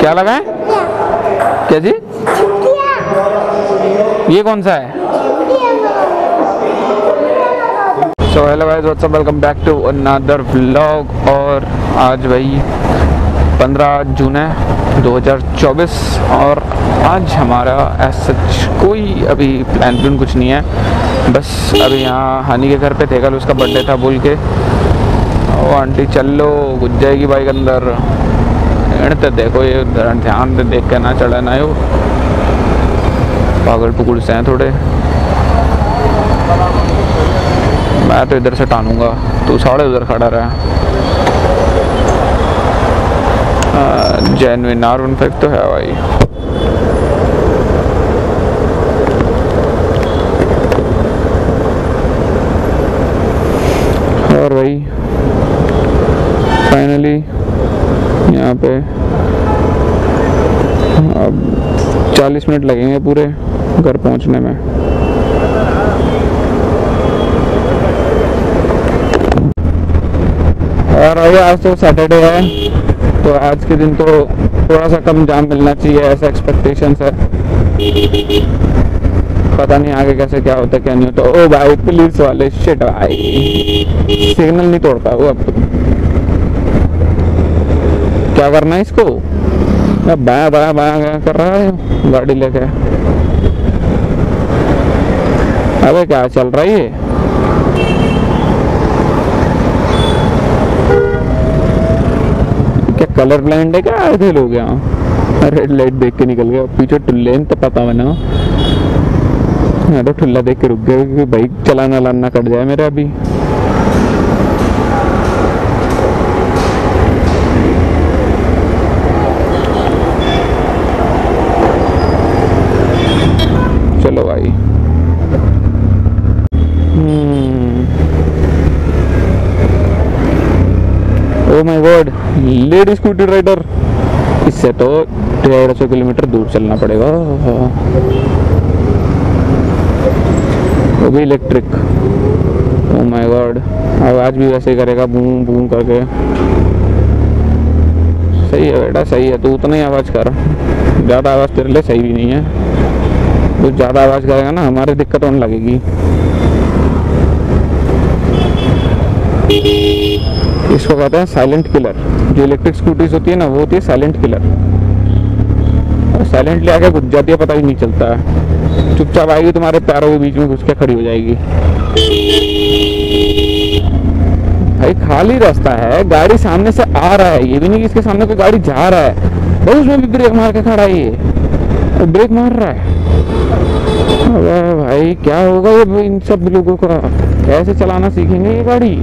क्या लगा है? क्या जी? ये कौन सा है? So hello guys what's up welcome back to another vlog और आज भाई 15 जून है 2024 और आज हमारा एज सच कोई अभी प्लान प्लान कुछ नहीं है। बस अभी यहाँ हनी के घर पे थे, कल उसका बर्थडे था बोल के। आंटी, चल लो घुस जाएगी बाइक अंदर। इणते देखो, ये ध्यान दे देख के ना चढ़े ना यो पागल पुकुल से हैं थोड़े। मैं तो इधर से टानूँगा। तू साढ़े उधर खड़ा रहा। जैन विनार उन तो है भाई। फाइनली यहाँ पे अब 40 मिनट लगेंगे पूरे घर पहुँचने में। और अभी आज तो सैटरडे है तो आज के दिन तो थोड़ा सा कम जाम मिलना चाहिए, ऐसा एक्सपेक्टेशन है। पता नहीं आगे कैसे क्या होता क्या नहीं होता। ओ भाई पुलिस वाले शिट भाई। सिग्नल नहीं तोड़ वो अब तो। क्या करना है इसको? बाया बाया बाया कर रहा है? गाड़ी लेके। अबे, क्या चल रहा है क्या कलर ब्लाइंड है क्या? आधे लोग यहाँ। रेड लाइट देख के निकल गया पीछे टुल्ले तो पता बना। मैं तो ठुल्ला देख के रुक गया क्योंकि बाइक चलाना लाना कट जाए मेरा अभी। Lady scooty rider. इससे तो डेढ़ सौ किलोमीटर दूर चलना पड़ेगा। वो भी इलेक्ट्रिक। ओ माय गॉड आवाज़ भी वैसे ही करेगा, बूम बूम करके। सही है बेटा, सही है। तू उतना ही आवाज़ कर। ज़्यादा आवाज़ तेरे लिए सही भी नहीं है। तो ज़्यादा आवाज़ करेगा ना, हमारे दिक्कत होने लगेगी। इसको कहते हैं साइलेंट किलर जो इलेक्ट्रिक स्कूटीज होती है ना, वो होती है साइलेंट किलर साइलेंटली आगे घुस जाती है, पता ही नहीं चलता है। चुपचाप आएगी तुम्हारे पैरों के बीच में, घुस के खड़ी हो जाएगी। भाई, खाली रास्ता है। गाड़ी सामने से आ रहा है। ये भी नहीं कि इसके सामने कोई गाड़ी जा रहा है। भाई उसमें भी ब्रेक मार के खड़ा है ये। तो ब्रेक मार रहा है। अरे भाई, क्या होगा ये इन सब लोगों का? कैसे चलाना सीखेंगे ये गाड़ी?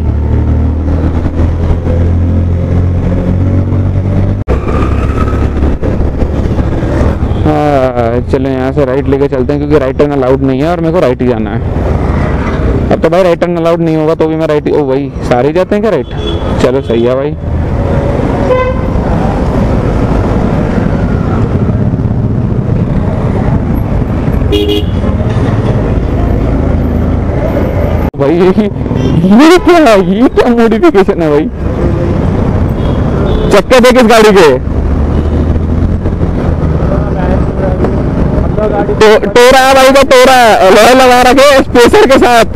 चलो, यहाँ से राइट लेके चलते हैं, क्योंकि राइट टर्न अलाउड नहीं है और मेरे को राइट ही जाना है। अब तो भाई राइट टर्न अलाउड नहीं होगा तो भी मैं राइट ओ भाई, सारे जाते हैं क्या राइट चलो, सही है भाई। भाई, ये क्या ये क्या मॉडिफिकेशन है भाई? चक्के देख किस गाड़ी के? तो, टोरा है भाई तो टोरा है। लोहे लगा रखे स्पेसर के साथ।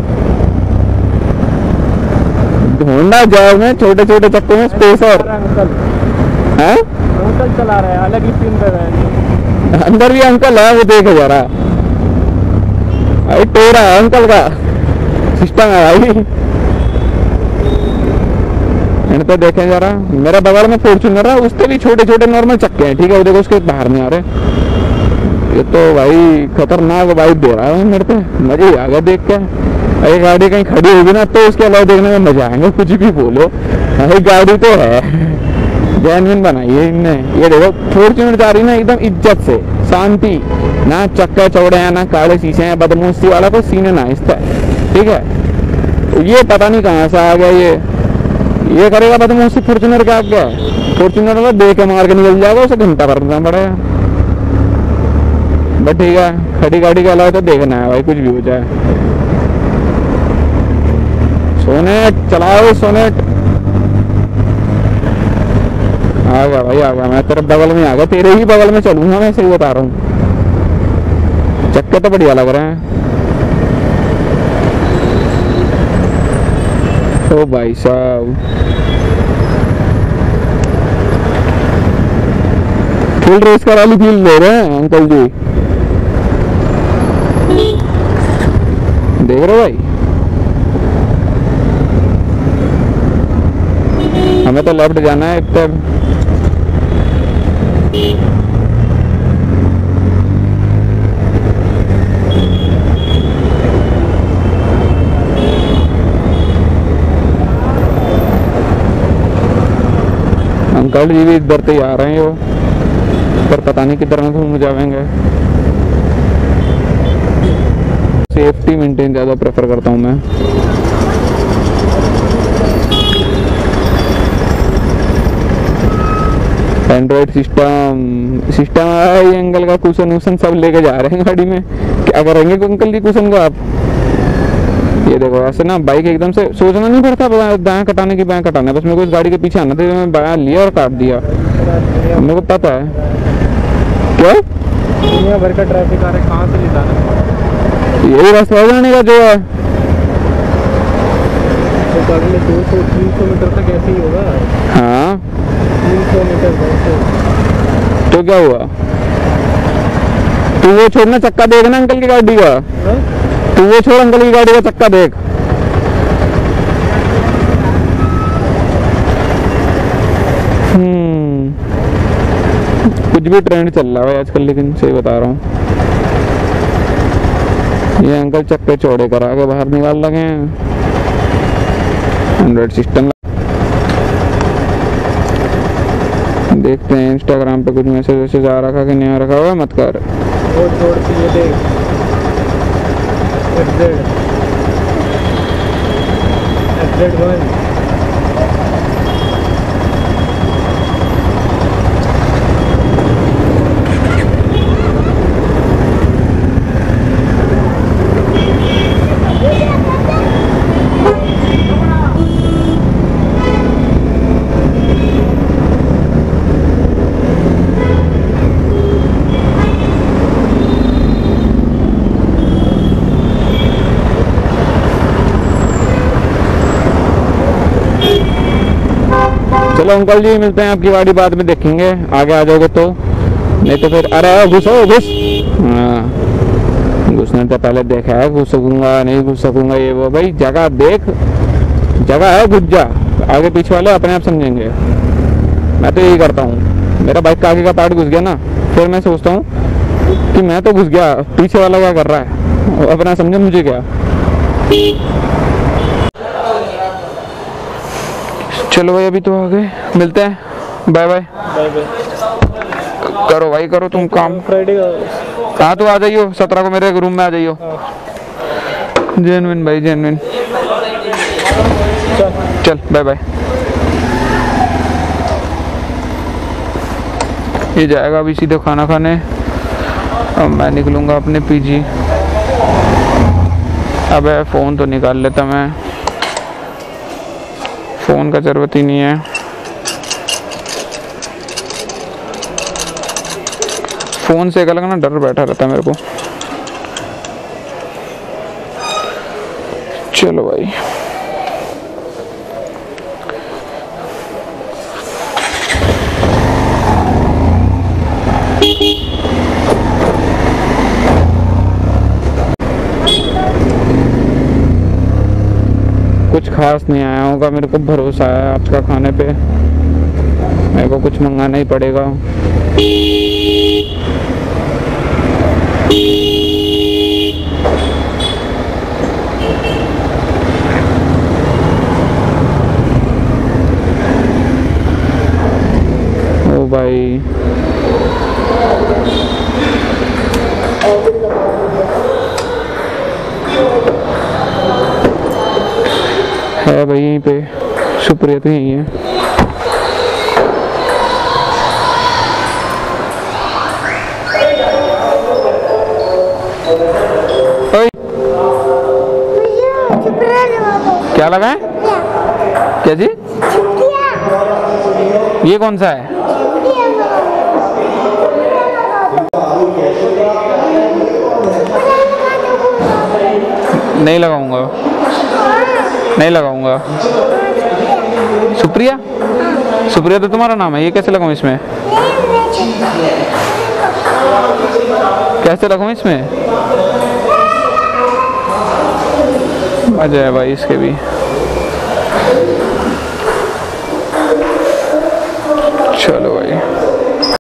ढूंढा जाओ में छोटे छोटे चक्कों में स्पेसर है अंकल। चला रहे हैं अलग ही पिन पे रहे अंदर भी अंकल है वो देखे जा रहा भाई टोरा है अंकल का। सिस्टम है भाई। तो देखें रहा मेरा बगल में फॉर्चुनर है उसके भी छोटे छोटे नॉर्मल चक्के हैं ठीक है? वो देखो उसके बाहर नहीं आ रहे हैं। ये तो भाई खतरनाक बाइक दे रहा है मेरे पे। मज़े आ गया देख के। अरे गाड़ी कहीं खड़ी होगी ना तो उसके अलावा देखने में मज़ा आएँगे, कुछ भी बोलो। अरे गाड़ी तो है। जैनविन बनाई है इनने। ये देखो फॉर्चूनर जा रही ना, एकदम इज़्ज़त से। शांति। ना चक्का चौड़े हैं, ना काले शीशे हैं, बदमोशी वाला तो सीने ना, इस ठीक है? तो ये पता नहीं कहाँ से आ गया ये। ये करेगा बदमोशी फॉर्चूनर का गया फॉर्चुनर वाला देख के मार के निकल जाएगा, उसे घंटा भरना पड़ेगा। बट ठीक है, खड़ी गाड़ी के अलावा तो देखना है भाई, कुछ भी हो जाए। सोने चलाओ सोने आ गया भाई, आ गया। मैं तेरे बगल में आ गया, तेरे ही बगल में चलूँगा मैं, सही बता रहा हूँ। चक्के तो बढ़िया लग रहे हैं। ओ भाई साहब। फ़ील्ड रेस करा ली फ़ील्ड ले रहे हैं, अंकल जी। देख रहे हो भाई? हमें तो लेफ़्ट जाना है इतने अंकल जी भी इधर से ही आ रहे हैं वो, पर पता नहीं किधर में घूम जाएँगे सेफ्टी मेंटेन ज़्यादा प्रेफर करता हूँ मैं। एंड्रॉइड सिस्टम सिस्टम ये अंकल का कुशन वूशन सब लेके जा रहे हैं गाड़ी में। क्या करेंगे अंकल जी कुशन को आप? ये देखो, ऐसे ना बाइक एकदम से सोचना नहीं पड़ता दाएँ कटाने की बाएँ कटाना। बस मेरे को इस गाड़ी के पीछे आना था मैं बायां लिया और काट दिया। मेरे को पता है। क्या? दुनिया भर का ट्रैफ़िक आ रहा है, कहाँ से ले जाना यही रास्ता है जाने का जो है तो अगले दो सौ तीन सौ मीटर तक ऐसे ही होगा। हाँ। तीन सौ मीटर तो क्या हुआ? तू वो छोड़ना चक्का देखना अंकल की गाड़ी का। हाँ? तू वो छोड़ अंकल की गाड़ी का चक्का देख। हम्म। कुछ भी ट्रेंड चल रहा है आजकल लेकिन सही बता रहा हूँ। ये अंकल चक्के चौड़े करा के बाहर निकाल लगे हैं। एंड्रॉइड सिस्टम देखते हैं इंस्टाग्राम पे कुछ मैसेज वैसेज आ रखा कि नहीं आ रखा हुआ मत कर। वो छोड़ के ये चलो अंकल जी, मिलते हैं आपकी गाड़ी बाद में, देखेंगे। आगे आ जाओगे तो। नहीं तो फिर, अरे, घुसो, घुस। हाँ। घुसने तो पहले देखा, है, घुस सकूँगा, नहीं घुस सकूँगा, ये वो। भाई, जगह देख। जगह है, घुस जा। आगे पीछे वाले अपने आप समझेंगे। मैं तो यही करता हूँ। मेरा बाइक का आगे का पार्ट घुस गया ना। फिर मैं सोचता हूँ कि मैं तो घुस गया। पीछे वाला क्या कर रहा है? अपना समझे मुझे क्या। चलो भाई अभी तो आ गए। मिलते हैं। बाय बाय करो भाई करो तुम काम। फ्राइडे हाँ तो आ जाइयो? सत्रह को मेरे रूम में आ जाइयो। जेनविन भाई जेनविन चल। चल बाय बाय ये जाएगा अभी सीधे खाना खाने। अब मैं निकलूँगा अपने पीजी अबे फ़ोन तो निकाल लेता मैं। फ़ोन का ज़रूरत ही नहीं है। फ़ोन से एक अलग ना डर बैठा रहता है मेरे को। चलो भाई। कुछ खास नहीं आया होगा, मेरे को भरोसा है आज का खाने पे। मेरे को कुछ मंगाना ही पड़ेगा। भाई। सुप्रिया तो यही है। क्या लगा है? क्या जी? ये कौन सा है? नहीं लगाऊँगा। नहीं लगाऊँगा। सुप्रिया? सुप्रिया तो तुम्हारा नाम है, ये कैसे लगाऊ इसमें? कैसे लगाऊ इसमें? अजय भाई इसके भी। चलो